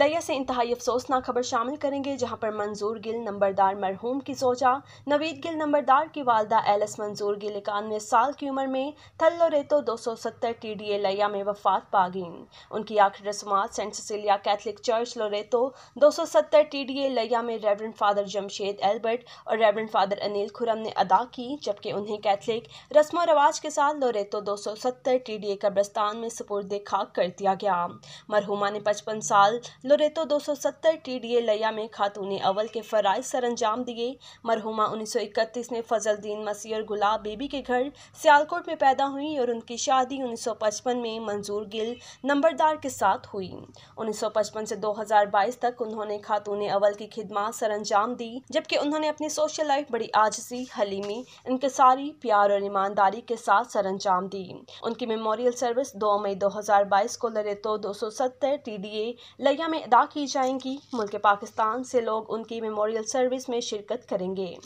से इंतहाई अफसोसनाक खबर शामिल करेंगे, जहाँ पर मंजूर गिल नंबरदार मरहूम की सोचा नवीद गिल नंबरदार की वालदा एलएस मंजूर गिल इक्यानवे साल की उम्र में थल्लो रेतो दो सौ सत्तर टी डी ए लिया में वफात पा गई। उनकी आखिरी रस्मात Saint Cecilia Catholic church Loreto दो सौ सत्तर टी डी ए लिया में रेवरेंड फादर जमशेद एल्बर्ट और रेवरेंड फादर अनिल खुरम ने अदा की, जबकि उन्हें कैथलिक रस्म रवाज के साथ लोरेतो दो सौ सत्तर टी डी ए कब्रस्तान में सुपुर्द खाक कर दिया गया। मरहुमा ने पचपन साल लोरेतो 270 टीडीए लिया में खातून अवल के फ़राइज सर अंजाम दिए। मरहुमा 1931 में फजलदीन मसीह और गुलाब बेबी के घर सियालकोट में पैदा हुई और उनकी शादी 1955 में मंजूर गिल नंबरदार के साथ हुई। 1955 से 2022 तक उन्होंने खातून अवल की खिदमत सर अंजाम दी, जबकि उन्होंने अपनी सोशल लाइफ बड़ी आजसी, हलीमी, इनकसारी, प्यार और ईमानदारी के साथ सर अंजाम दी। उनकी मेमोरियल सर्विस दो मई 2022 को लरेतो 270 टीडीए लिया में अदा की जाएँगी। मुल्क पाकिस्तान से लोग उनकी मेमोरियल सर्विस में शिरकत करेंगे।